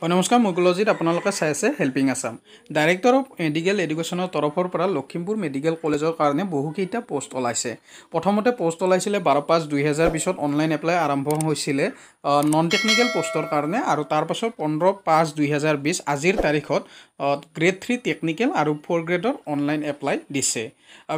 হয় নমস্কাৰ মুকুলজিত আপোনালোকে চাই আছে helping Assam. Director of medical এডুকেশ্যনৰ তৰফৰ পৰা লখিমপুৰ মেডিকেল কলেজৰ কাৰণে বহুকেইটা পষ্ট ওলাইছে। প্ৰথমতে পষ্ট ওলাইছিলে বাৰ পাঁচ দুহেজাৰ বিছত অনলাইন এপ্লাই আৰম্ভ হৈছিলে নন টেকনিকেল পষ্টৰ কাৰণে আৰু তাৰপাছত পোন্ধৰ পাঁচ দুহেজাৰ বিছ আজিৰ তাৰিখত গ্ৰেড থ্ৰী টেকনিকেল আৰু ফ'ৰ গ্ৰেডৰ অনলাইন এপ্লাই দিছে।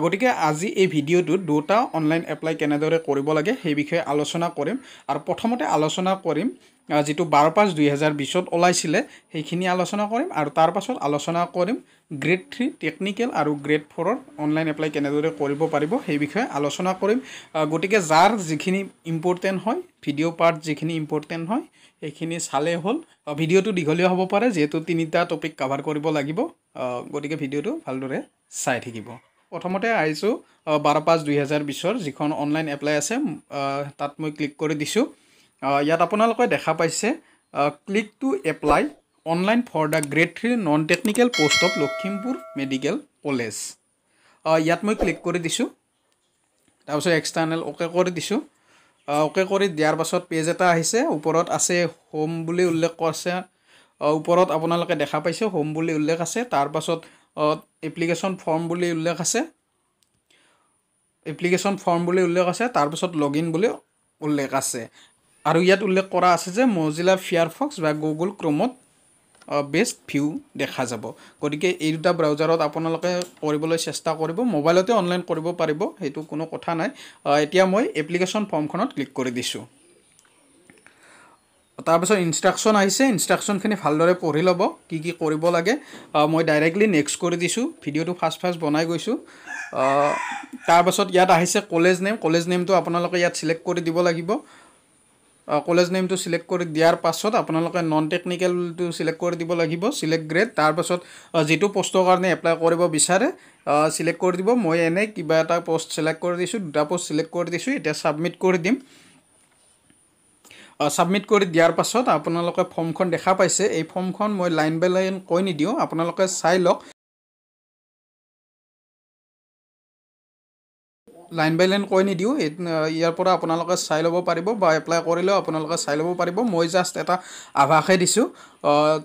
গতিকে আজি এই ভিডিঅ'টোত দুটা অনলাইন এপ্লাই কেনেদৰে কৰিব লাগে সেই বিষয়ে আলোচনা কৰিম। আৰু প্ৰথমতে আলোচনা কৰিম যিটো বাৰ পাঁচ দুহেজাৰ বিছত ওলাইছিলে সেইখিনি আলোচনা কৰিম। আৰু তাৰ পাছত আলোচনা কৰিম গ্ৰেড থ্ৰী টেকনিকেল আৰু গ্ৰেড ফ'ৰৰ অনলাইন এপ্লাই কেনেদৰে কৰিব পাৰিব সেই বিষয়ে আলোচনা কৰিম। গতিকে যাৰ যিখিনি ইম্পৰ্টেণ্ট হয় ভিডিঅ' পাৰ্ট যিখিনি ইম্পৰ্টেণ্ট হয় সেইখিনি চালেই হ'ল। ভিডিঅ'টো দীঘলীয়া হ'ব পাৰে যিহেতু তিনিটা টপিক কাভাৰ কৰিব লাগিব। গতিকে ভিডিঅ'টো ভালদৰে চাই থাকিব। প্ৰথমতে আহিছোঁ বাৰ পাঁচ দুহেজাৰ বিছৰ যিখন অনলাইন এপ্লাই আছে তাত মই ক্লিক কৰি দিছোঁ। ইয়াত আপোনালোকে দেখা পাইছে click to apply online for the grade three non technical post of Lakhimpur medical college. ইয়াত মই ক্লিক কৰি দিছোঁ। তাৰপিছত এক্সটাৰ্নেল অ'কে কৰি দিছোঁ। অ'কে কৰি দিয়াৰ পাছত পেজ এটা আহিছে। ওপৰত আছে হোম বুলি উল্লেখ আছে। ওপৰত আপোনালোকে দেখা পাইছে হোম বুলি উল্লেখ আছে। তাৰপাছত এপ্লিকেশ্যন ফৰ্ম বুলি উল্লেখ আছে। এপ্লিকেশ্যন ফৰ্ম বুলি উল্লেখ আছে। তাৰপিছত লগ ইন বুলি উল্লেখ আছে। আৰু ইয়াত উল্লেখ কৰা আছে যে মজিলা ফিয়াৰফক্স বা গুগল ক্ৰমত বেষ্ট ভিউ দেখা যাব। গতিকে এই দুটা ব্ৰাউজাৰত আপোনালোকে কৰিবলৈ চেষ্টা কৰিব মোবাইলতে অনলাইন কৰিব পাৰিব সেইটো কোনো কথা নাই। এতিয়া মই এপ্লিকেশ্যন ফৰ্মখনত ক্লিক কৰি দিছোঁ। তাৰপিছত ইনষ্ট্ৰাকশ্যন আহিছে ইনষ্ট্ৰাকশ্যনখিনি ভালদৰে পঢ়ি ল'ব কি কি কৰিব লাগে। মই ডাইৰেক্টলি নেক্সট কৰি দিছোঁ ভিডিঅ'টো ফাৰ্ষ্ট ফাৰ্ষ্ট বনাই গৈছোঁ। তাৰপাছত ইয়াত আহিছে কলেজ নেম কলেজ নেমটো আপোনালোকে ইয়াত চিলেক্ট কৰি দিব লাগিব। কলেজ নেমটো চিলেক্ট কৰি দিয়াৰ পাছত আপোনালোকে নন টেকনিকেলটো চিলেক্ট কৰি দিব লাগিব চিলেক্ট গ্ৰেড তাৰপাছত যিটো পষ্টৰ কাৰণে এপ্লাই কৰিব বিচাৰে চিলেক্ট কৰি দিব। মই এনেই কিবা এটা পষ্ট চিলেক্ট কৰি দিছোঁ দুটা পষ্ট চিলেক্ট কৰি দিছোঁ এতিয়া ছাবমিট কৰি দিম। ছাবমিট কৰি দিয়াৰ পাছত আপোনালোকে ফৰ্মখন দেখা পাইছে। এই ফৰ্মখন মই লাইন বাই লাইন কৈ নিদিওঁ আপোনালোকে চাই লওক। লাইন বাই লাইন কৈ নিদিওঁ। ইয়াৰ পৰা আপোনালোকে চাই ল'ব পাৰিব বা এপ্লাই কৰিলেও আপোনালোকে চাই ল'ব পাৰিব। মই জাষ্ট এটা আভাসহে দিছোঁ।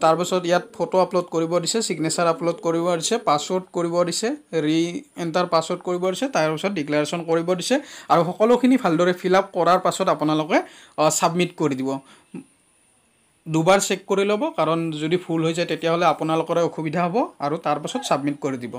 তাৰপিছত ইয়াত ফটো আপলোড কৰিব দিছে ছিগনেচাৰ আপলোড কৰিব দিছে পাছৱৰ্ড কৰিব দিছে ৰি এণ্টাৰ পাছৱৰ্ড কৰিব দিছে তাৰপিছত ডিক্লেৰেশ্যন কৰিব দিছে আৰু সকলোখিনি ভালদৰে ফিল আপ কৰাৰ পাছত আপোনালোকে ছাবমিট কৰি দিব। দুবাৰ চেক কৰি ল'ব কাৰণ যদি ফুল হৈ যায় তেতিয়াহ'লে আপোনালোকৰে অসুবিধা হ'ব আৰু তাৰপাছত ছাবমিট কৰি দিব।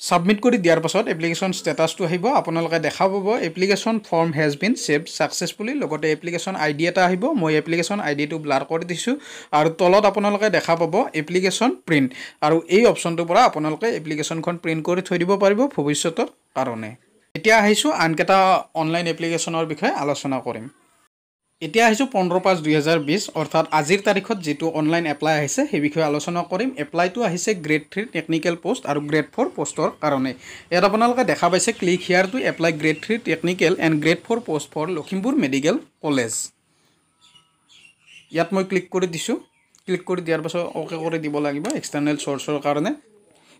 ছাবমিট কৰি দিয়াৰ পাছত এপ্লিকেশ্যন ষ্টেটাছটো আহিব আপোনালোকে দেখা পাব application form has been saved successfully লগতে এপ্লিকেশ্যন আই ডি এটা আহিব মই এপ্লিকেশ্যন আই ডিটো ব্লাৰ কৰি দিছোঁ আৰু তলত আপোনালোকে দেখা পাব এপ্লিকেশ্যন প্ৰিণ্ট আৰু এই অপশ্যনটোৰ পৰা আপোনালোকে এপ্লিকেশ্যনখন প্ৰিণ্ট কৰি থৈ দিব পাৰিব ভৱিষ্যতৰ কাৰণে। এতিয়া আহিছোঁ আনকেইটা অনলাইন এপ্লিকেশ্যনৰ বিষয়ে আলোচনা কৰিম। এতিয়া আহিছোঁ পোন্ধৰ পাঁচ দুহেজাৰ বিছ অৰ্থাৎ আজিৰ তাৰিখত যিটো অনলাইন এপ্লাই আহিছে সেই বিষয়ে আলোচনা কৰিম। এপ্লাইটো আহিছে গ্ৰেড থ্ৰী টেকনিকেল পষ্ট আৰু গ্ৰেড ফ'ৰ পষ্টৰ কাৰণে। ইয়াত আপোনালোকে দেখা পাইছে click here to apply grade three technical and grade four post for Lakhimpur medical college ইয়াত মই ক্লিক কৰি দিছোঁ। ক্লিক কৰি দিয়াৰ পাছত অ'কে কৰি দিব লাগিব এক্সটাৰ্নেল চ'ৰ্চৰ কাৰণে।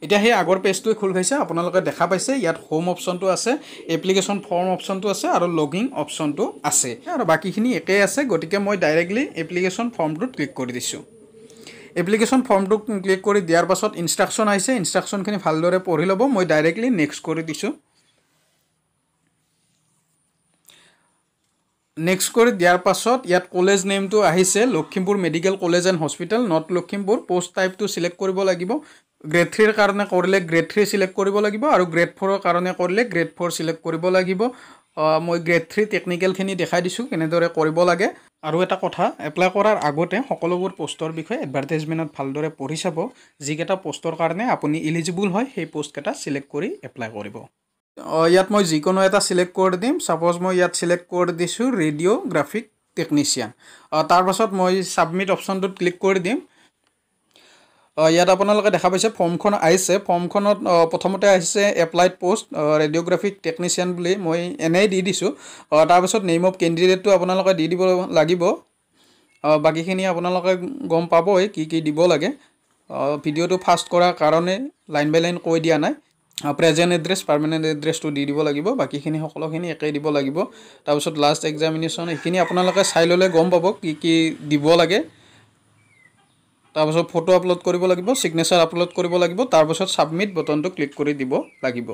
এতিয়া সেই আগৰ পেজটোৱে খোল খাইছে আপোনালোকে দেখা পাইছে ইয়াত হোম অপশ্যনটো আছে এপ্লিকেশ্যন ফৰ্ম অপশ্যনটো আছে আৰু লগিং অপশ্যনটো আছে। আৰু বাকীখিনি একেই আছে গতিকে মই ডাইৰেক্টলি এপ্লিকেশ্যন ফৰ্মটোত ক্লিক কৰি দিছোঁ। এপ্লিকেশ্যন ফৰ্মটো ক্লিক কৰি দিয়াৰ পাছত ইনষ্ট্ৰাকশ্যন আহিছে ইনষ্ট্ৰাকশ্যনখিনি ভালদৰে পঢ়ি ল'ব মই ডাইৰেক্টলি নেক্সট কৰি দিছোঁ। নেক্সট কৰি দিয়াৰ পাছত ইয়াত কলেজ নেমটো আহিছে Lakhimpur medical college and hospital North Lakhimpur post টাইপটো select কৰিব লাগিব। গ্ৰেড থ্ৰীৰ কাৰণে কৰিলে গ্ৰেড থ্ৰী চিলেক্ট কৰিব লাগিব আৰু গ্ৰেড ফ'ৰৰ কাৰণে কৰিলে গ্ৰেড ফ'ৰ চিলেক্ট কৰিব লাগিব। মই গ্ৰেড থ্ৰী টেকনিকেলখিনি দেখাই দিছোঁ কেনেদৰে কৰিব লাগে। আৰু এটা কথা এপ্লাই কৰাৰ আগতে সকলোবোৰ পষ্টৰ বিষয়ে এডভাৰটাইজমেণ্টত ভালদৰে পঢ়ি চাব। যিকেইটা পষ্টৰ কাৰণে আপুনি ইলিজিবল হয় সেই পষ্টকেইটা চিলেক্ট কৰি এপ্লাই কৰিব। ইয়াত মই যিকোনো এটা চিলেক্ট কৰি দিম। ছাপ'জ মই ইয়াত চিলেক্ট কৰি দিছোঁ ৰেডিঅ'গ্ৰাফিক টেকনিচিয়ান তাৰপাছত মই ছাবমিট অপশ্যনটোত ক্লিক কৰি দিম। ইয়াত আপোনালোকে দেখা পাইছে ফৰ্মখন আহিছে। ফৰ্মখনত প্ৰথমতে আহিছে এপ্লাইড পষ্ট ৰেডিঅ'গ্ৰাফিক টেকনিচিয়ান বুলি মই এনেই দি দিছোঁ। তাৰপিছত নেইম অফ কেণ্ডিডেটটো আপোনালোকে দি দিব লাগিব। বাকীখিনি আপোনালোকে গম পাবই কি কি দিব লাগে। ভিডিঅ'টো ফাষ্ট কৰাৰ কাৰণে লাইন বাই লাইন কৈ দিয়া নাই। প্ৰেজেণ্ট এড্ৰেছ পাৰ্মানেণ্ট এড্ৰেছটো দি দিব লাগিব। বাকীখিনি সকলোখিনি একেই দিব লাগিব। তাৰপিছত লাষ্ট এক্সামিনেশ্যন এইখিনি আপোনালোকে চাই ল'লে গম পাব কি কি দিব লাগে। তাৰপাছত ফটো আপলোড কৰিব লাগিব ছিগনেচাৰ আপলোড কৰিব লাগিব তাৰপাছত ছাবমিট বটনটো ক্লিক কৰি দিব লাগিব।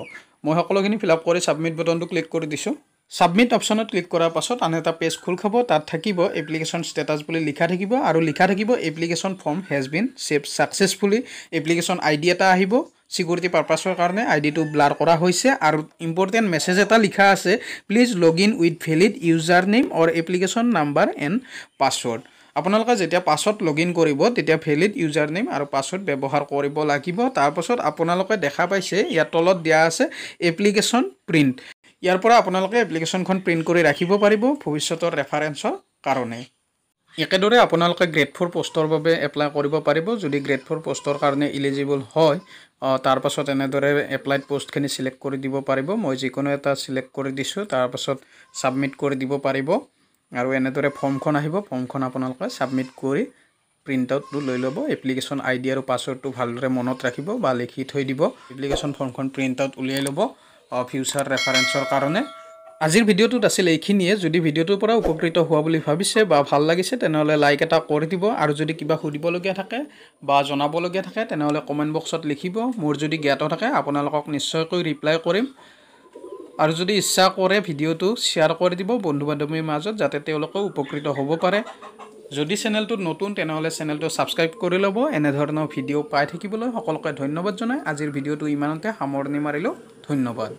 মই সকলোখিনি ফিল আপ কৰি ছাবমিট বটনটো ক্লিক কৰি দিছোঁ। ছাবমিট অপশ্যনত ক্লিক কৰাৰ পাছত আন এটা পেজ খোল খাব তাত থাকিব এপ্লিকেশ্যন ষ্টেটাছ বুলি লিখা থাকিব আৰু লিখা থাকিব application form has been saved successfully application I D এটা আহিব ছিকিউৰিটি পাৰ্পাছৰ কাৰণে আই ডিটো ব্লাৰ কৰা হৈছে আৰু ইম্পৰ্টেণ্ট মেছেজ এটা লিখা আছে please log in with valid user name or application number and password আপোনালোকে যেতিয়া পাছত লগ ইন কৰিব তেতিয়া ভেলিড ইউজাৰ নেম আৰু পাছৱৰ্ড ব্যৱহাৰ কৰিব লাগিব। তাৰপাছত আপোনালোকে দেখা পাইছে ইয়াৰ তলত দিয়া আছে এপ্লিকেশ্যন প্ৰিণ্ট ইয়াৰ পৰা আপোনালোকে এপ্লিকেশ্যনখন প্ৰিণ্ট কৰি ৰাখিব পাৰিব ভৱিষ্যতৰ ৰেফাৰেঞ্চৰ কাৰণে। একেদৰে আপোনালোকে গ্ৰেড ফ'ৰ পষ্টৰ বাবে এপ্লাই কৰিব পাৰিব। যদি গ্ৰেড ফ'ৰ পষ্টৰ কাৰণে ইলিজিবল হয় তাৰপাছত এনেদৰে এপ্লাইড পষ্টখিনি চিলেক্ট কৰি দিব পাৰিব। মই যিকোনো এটা চিলেক্ট কৰি দিছোঁ তাৰপাছত ছাবমিট কৰি দিব পাৰিব। আৰু এনেদৰে ফৰ্মখন আহিব। ফৰ্মখন আপোনালোকে ছাবমিট কৰি প্ৰিণ্ট আউটটো লৈ ল'ব। এপ্লিকেশ্যন আই ডি আৰু পাছৱৰ্ডটো ভালদৰে মনত ৰাখিব বা লিখি থৈ দিব। এপ্লিকেশ্যন ফৰ্মখন প্ৰিণ্ট আউট উলিয়াই ল'ব ফিউচাৰ ৰেফাৰেঞ্চৰ কাৰণে। আজিৰ ভিডিঅ'টোত আছিল এইখিনিয়ে। যদি ভিডিঅ'টোৰ পৰা উপকৃত হোৱা বুলি ভাবিছে বা ভাল লাগিছে তেনেহ'লে লাইক এটা কৰি দিব। আৰু যদি কিবা সুধিবলগীয়া থাকে বা জনাবলগীয়া থাকে তেনেহ'লে কমেণ্ট বক্সত লিখিব। মোৰ যদি জ্ঞাত থাকে আপোনালোকক নিশ্চয়কৈ ৰিপ্লাই কৰিম। আৰু যদি ইচ্ছা কৰে ভিডিঅ'টো শ্বেয়াৰ কৰি দিব বন্ধু বান্ধৱীৰ মাজত যাতে তেওঁলোকেও উপকৃত হ'ব পাৰে। যদি চেনেলটোত নতুন তেনেহ'লে চেনেলটো ছাবস্ক্ৰাইব কৰি ল'ব। এনেধৰণৰ ভিডিঅ' পাই থাকিবলৈ সকলোকে ধন্যবাদ জনাই। আজিৰ ভিডিঅ'টো ইমানতে সামৰণি মাৰিলোঁ। ধন্যবাদ।